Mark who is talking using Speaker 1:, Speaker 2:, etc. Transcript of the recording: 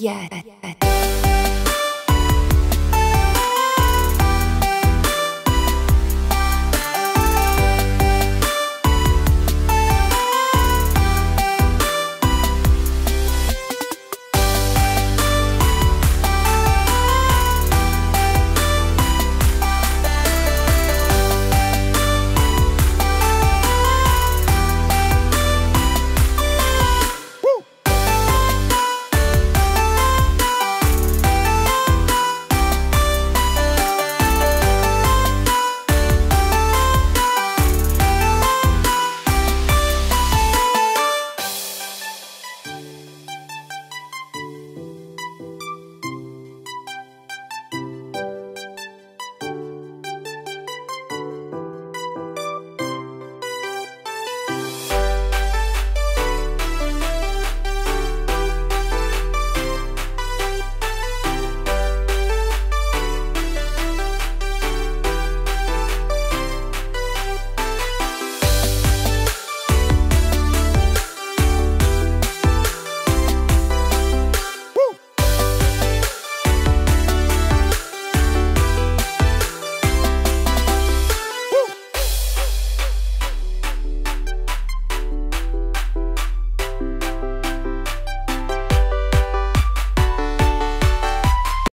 Speaker 1: yeah.